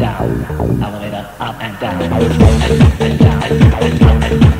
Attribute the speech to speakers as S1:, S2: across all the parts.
S1: down, elevator up and down, and up and down, and up and down.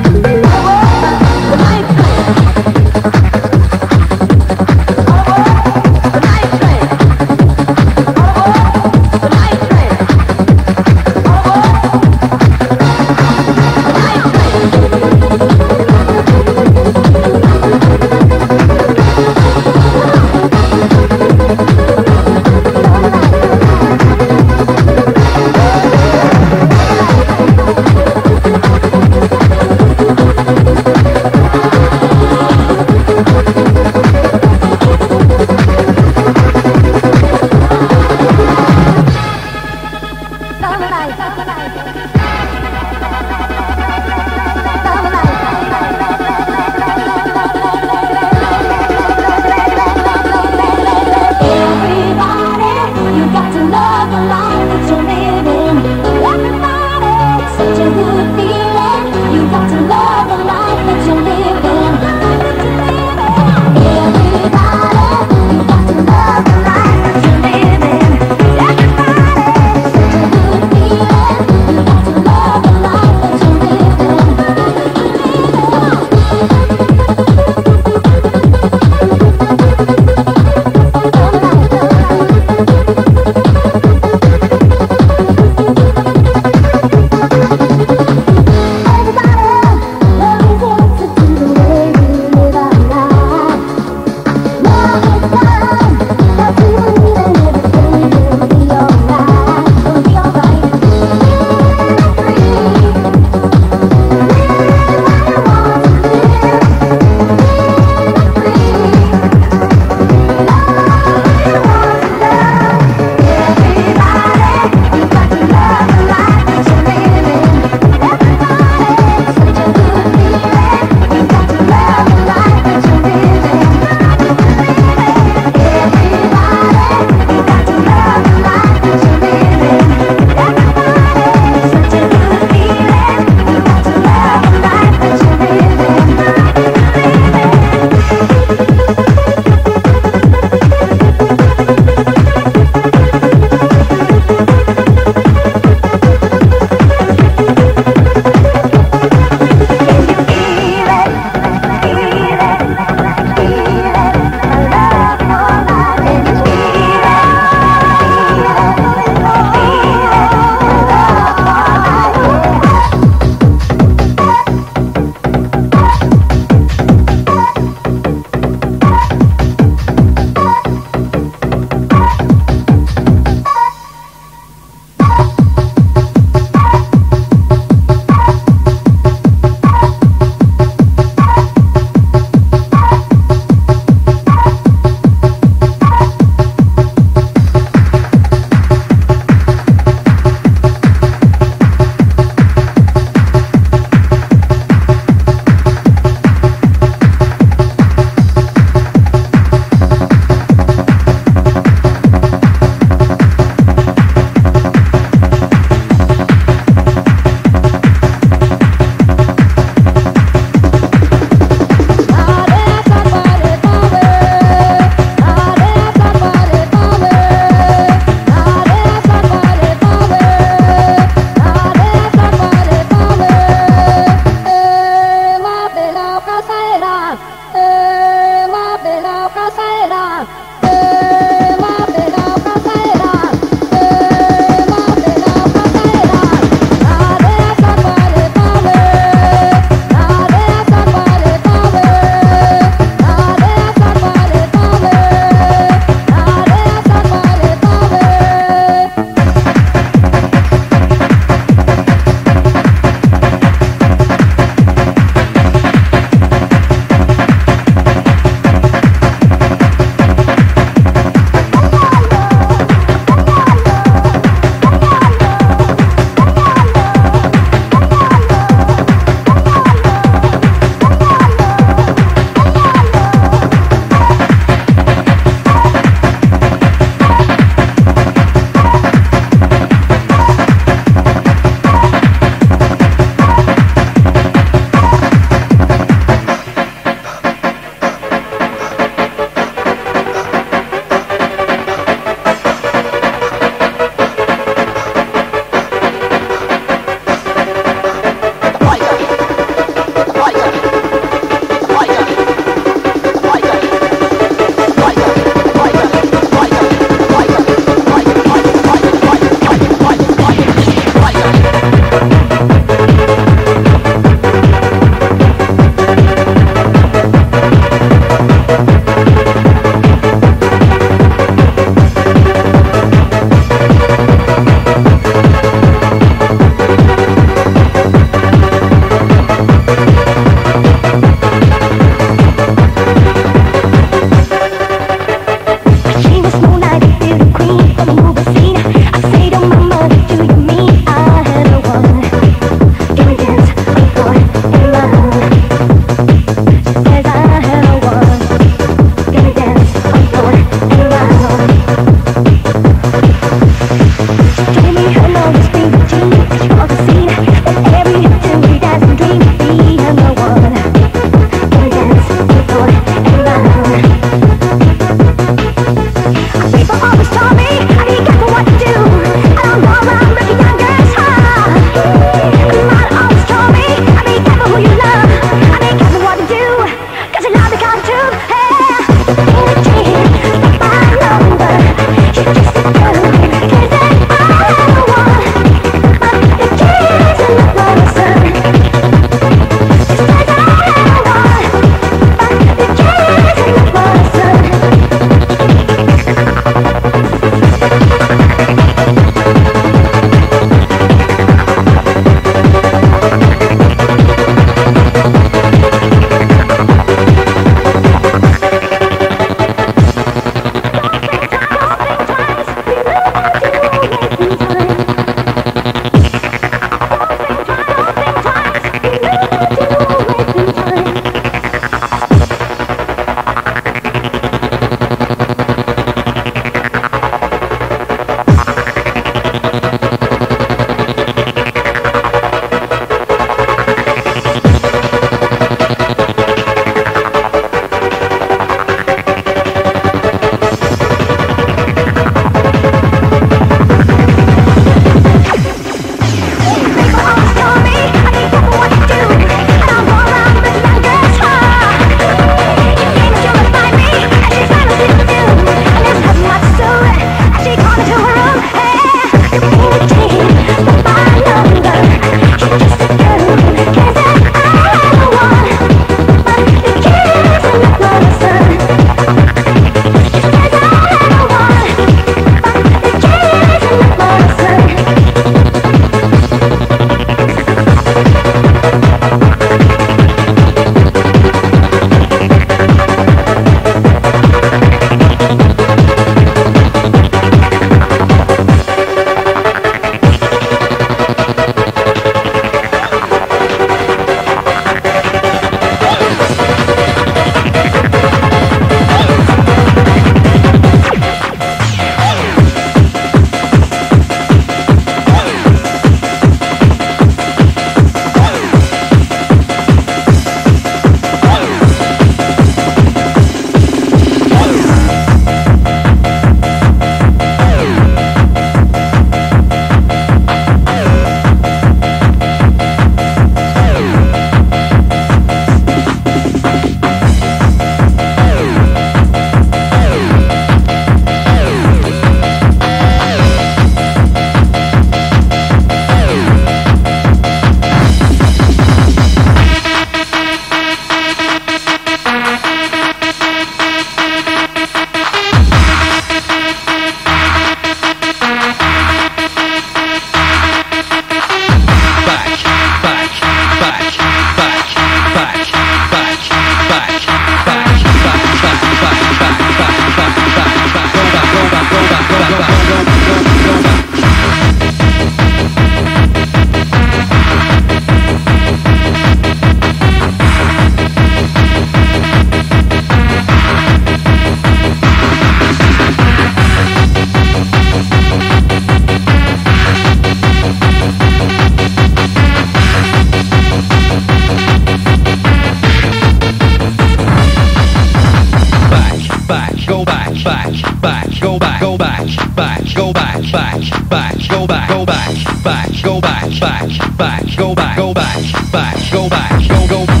S1: go back, go back, back, go back, back, back, go back, go back, back, go back, go go.